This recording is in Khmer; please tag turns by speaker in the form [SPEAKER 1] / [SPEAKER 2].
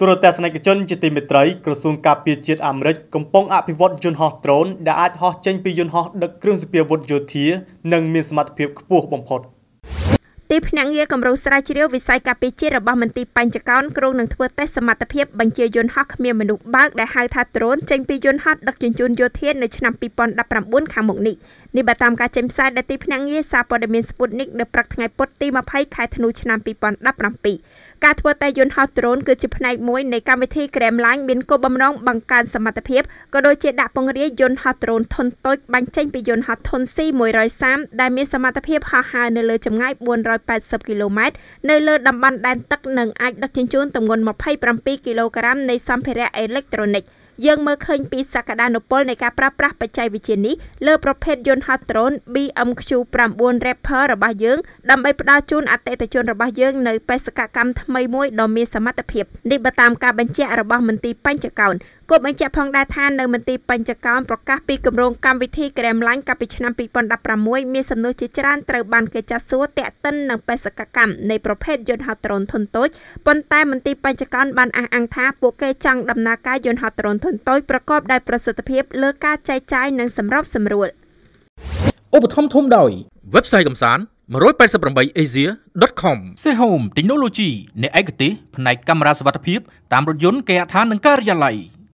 [SPEAKER 1] ទូរទស្សនិកជនជាទីមេត្រីក្រសួងការពារជាតិអាមេរិកកំពុងអភិវឌ្ឍយន្តហោះដ្រូនដែលអាចហោះចេញពីយន្តហោះដឹកគ្រឿងសព្វាវុធយោធានិងមានសមត្ថភាពខ្ពស់បំផុត។
[SPEAKER 2] ទីភ្នាក់ងារគម្រោងស្រាវជ្រាវវិស័យការពារជាតិរបស់មន្ទីរបញ្ចកោណគ្រោងនឹងធ្វើតេស្តសមត្ថភាពបញ្ជាយន្តហោះគ្មានមនុស្សបើកដែលហៅថាដ្រូនចេញពីយន្តហោះដឹកជញ្ជូនយោធានៅឆ្នាំ2019ខាងមុខនេះ នេះបើតាមការចេញផ្សាយដែលទីភ្នាក់ងារសារព័ត៌មានស្ពុតនិកនៅព្រឹកថ្ងៃពុធទី20ខែធ្នូឆ្នាំ2017ការធ្វើតេស្តយន្តហោះដ្រូនគឺជាផ្នែកមួយនៃកម្មវិធី Kremlin មានគោលបំណងបង្កើនសមត្ថភាពក៏ដូចជាដាក់ពង្រាយយន្តហោះដ្រូនធុនតូចបាញ់ចេញពីយន្តហោះធុន C130 ដែលមានសមត្ថភាពហោះហើរនៅលើចម្ងាយ480គីឡូម៉ែត្រនៅលើតំបន់ដែនទឹកនិងអាចដឹកជញ្ជូនទម្ងន់27គីឡូក្រាមនៃសម្ភារៈអេឡិចត្រូនិក។ យើងមើលឃើញពីសក្តានុពលនៃការប្រើប្រាស់បច្ចេកវិទ្យានេះលើប្រភេទយន្តហោះដ្រូន BMQ-9 Raptor របស់យើងដើម្បីផ្ដល់ជូនអតិថិជនរបស់យើងនៅបេសកកម្មថ្មីមួយដ៏មានសមត្ថភាពនេះបើតាមការបញ្ជាក់របស់មន្ទីរបញ្ចកោណគប់បញ្ជាក់ផងដែរថានៅមន្ទីរបញ្ចកោណប្រកាសពីគម្រោងកម្មវិធីក្រែមឡាញ់កាលពីឆ្នាំ2016មានសំណួរជាច្រើនត្រូវបានគេចាត់សួរតាក់ទិននឹងបេសកកម្មនៃប្រភេទយន្តហោះដ្រូនធុនតូចប៉ុន្តែមន្ទីរបញ្ចកោណបានអះអាងថាពួកគេចង់ដំណើរការយន្តហោះដ្រូនធុនតូចប្រកបដោយប្រសិទ្ធភាពលើការចែកចាយនិងសម្របសម្រួល
[SPEAKER 3] ឧបត្ថម្ភធំដោយ website កំសាន្ត 188asia.com Sehome Technology អ្នកឯកទេសផ្នែកកាមេរ៉ាសុវត្ថិភាពតាមរថយន្តគេហដ្ឋាននិងការិយាល័យ